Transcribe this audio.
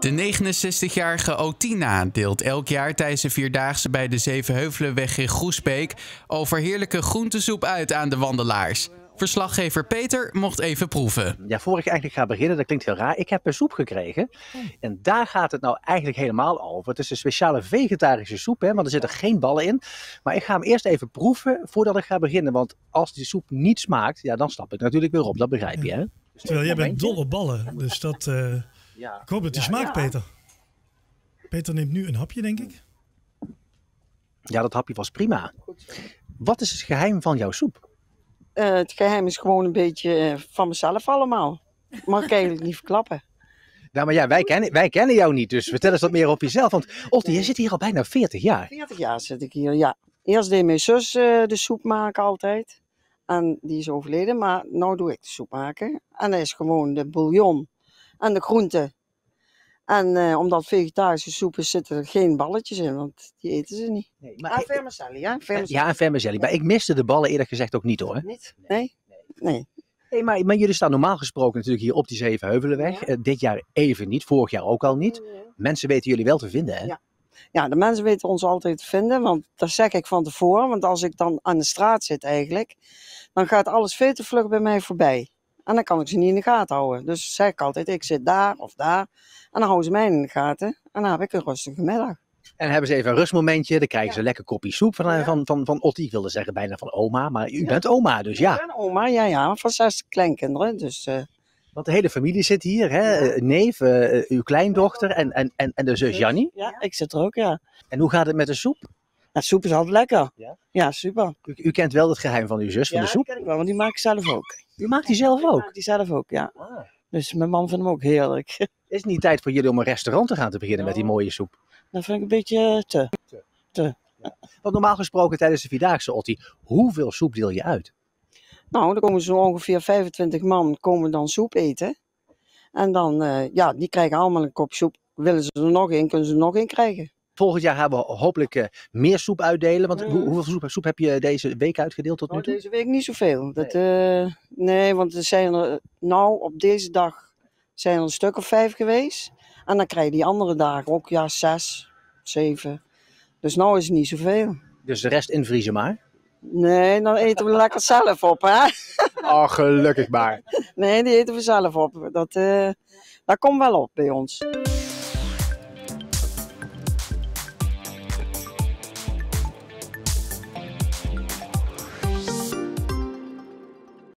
De 69-jarige Otina deelt elk jaar tijdens de Vierdaagse bij de Zevenheuvelenweg in Groesbeek over heerlijke groentesoep uit aan de wandelaars. Verslaggever Peter mocht even proeven. Ja, voor ik eigenlijk ga beginnen, dat klinkt heel raar. Ik heb een soep gekregen. En daar gaat het nou eigenlijk helemaal over. Het is een speciale vegetarische soep, hè, want er zitten geen ballen in. Maar ik ga hem eerst even proeven voordat ik ga beginnen. Want als die soep niet smaakt, ja, dan stap ik natuurlijk weer op. Dat begrijp je, hè? Dus Terwijl jij bent dol op ballen. Dus dat, eh, Ja. ik hoop dat die Ja, smaakt, ja. Peter. Peter neemt nu een hapje, denk ik. Ja, dat hapje was prima. Wat is het geheim van jouw soep? Eh, het geheim is gewoon een beetje eh, van mezelf allemaal. Mag ik eigenlijk niet verklappen. Nou, maar ja, wij kennen, wij kennen jou niet, dus vertel eens wat meer op jezelf. Want Otti, je zit hier al bijna 40 jaar. 40 jaar zit ik hier, ja. Eerst deed mijn zus eh, de soep maken altijd. En die is overleden, maar nu doe ik de soep maken. En dat is gewoon de bouillon en de groenten. En eh, omdat vegetarische soep is, zitten er geen balletjes in, want die eten ze niet. Nee, Ah, maar ik- vermicelli, ja? Vermicelli. ja, en vermicelli. Maar ik miste de ballen eerlijk gezegd ook niet hoor. Niet? Nee? Nee. Maar, maar jullie staan normaal gesproken natuurlijk hier op die Zevenheuvelenweg. Ja. Eh, dit jaar even niet, vorig jaar ook al niet. Mensen weten jullie wel te vinden, hè? Ja. Ja, de mensen weten ons altijd te vinden, want dat zeg ik van tevoren. Want als ik dan aan de straat zit eigenlijk, dan gaat alles veel te vlug bij mij voorbij. En dan kan ik ze niet in de gaten houden. Dus zeg ik altijd, ik zit daar of daar. En dan houden ze mij in de gaten. En dan heb ik een rustige middag. En hebben ze even een rustmomentje, dan krijgen ze een lekker kopje soep van, eh, Ja. van, van, van Otti. Ik wilde zeggen bijna van oma, maar u bent oma, dus ja. Ik ben oma, ja, ja, van zes kleinkinderen. Dus eh, Want de hele familie zit hier, hè? Eh, Neef, uw kleindochter en, en, en, en de zus Jannie. ja, ik zit er ook, ja. En hoe gaat het met de soep? Ja, soep is altijd lekker. Ja? Ja, super. U, u kent wel het geheim van uw zus, van Ja, de soep. die ken ik wel, want die maak ik zelf ook. U maakt die zelf ook. maak die zelf ook, ja. Ah. Dus mijn man vindt hem ook heerlijk. Is het niet tijd voor jullie om een restaurant te gaan te beginnen met die mooie soep? Dat vind ik een beetje te. Want normaal gesproken tijdens de Vierdaagse, Otti, hoeveel soep deel je uit? Nou, dan komen zo ongeveer 25 man komen dan soep eten. En dan, eh, ja, die krijgen allemaal een kop soep. Willen ze er nog in, kunnen ze er nog in krijgen. Volgend jaar gaan we hopelijk eh, meer soep uitdelen. Want Mm. hoe- hoeveel soep, soep heb je deze week uitgedeeld tot nu Nou, toe? deze week niet zoveel. Dat, eh, nee, want er zijn er, nou, op deze dag zijn er een stuk of vijf geweest. En dan krijg je die andere dagen ook, ja, zes, zeven. Dus nou is het niet zoveel. Dus de rest invriezen maar. Nee, dan eten we lekker zelf op, hè. Oh, gelukkig maar. Nee, die eten we zelf op. Dat, eh, dat komt wel op bij ons.